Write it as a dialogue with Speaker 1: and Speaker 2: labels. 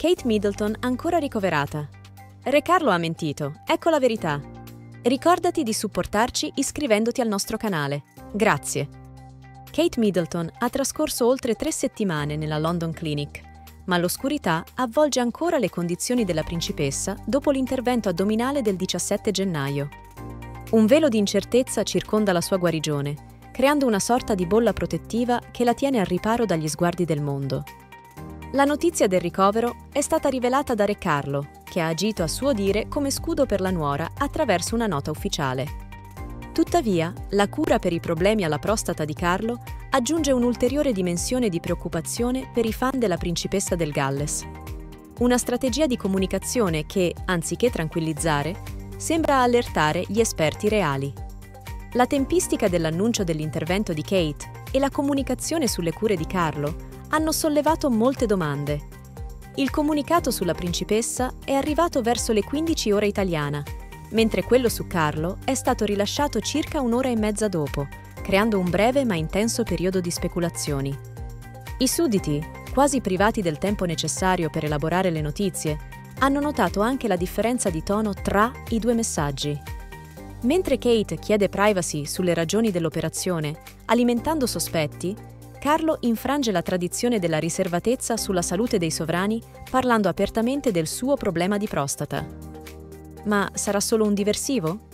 Speaker 1: Kate Middleton ancora ricoverata. Re Carlo ha mentito, ecco la verità. Ricordati di supportarci iscrivendoti al nostro canale. Grazie. Kate Middleton ha trascorso oltre tre settimane nella London Clinic, ma l'oscurità avvolge ancora le condizioni della principessa dopo l'intervento addominale del 17 gennaio. Un velo di incertezza circonda la sua guarigione, creando una sorta di bolla protettiva che la tiene al riparo dagli sguardi del mondo. La notizia del ricovero è stata rivelata da Re Carlo, che ha agito a suo dire come scudo per la nuora attraverso una nota ufficiale. Tuttavia, la cura per i problemi alla prostata di Carlo aggiunge un'ulteriore dimensione di preoccupazione per i fan della principessa del Galles. Una strategia di comunicazione che, anziché tranquillizzare, sembra allertare gli esperti reali. La tempistica dell'annuncio dell'intervento di Kate e la comunicazione sulle cure di Carlo hanno sollevato molte domande. Il comunicato sulla principessa è arrivato verso le 15 ore italiana, mentre quello su Carlo è stato rilasciato circa un'ora e mezza dopo, creando un breve ma intenso periodo di speculazioni. I sudditi, quasi privati del tempo necessario per elaborare le notizie, hanno notato anche la differenza di tono tra i due messaggi. Mentre Kate chiede privacy sulle ragioni dell'operazione, alimentando sospetti, Carlo infrange la tradizione della riservatezza sulla salute dei sovrani parlando apertamente del suo problema di prostata. Ma sarà solo un diversivo?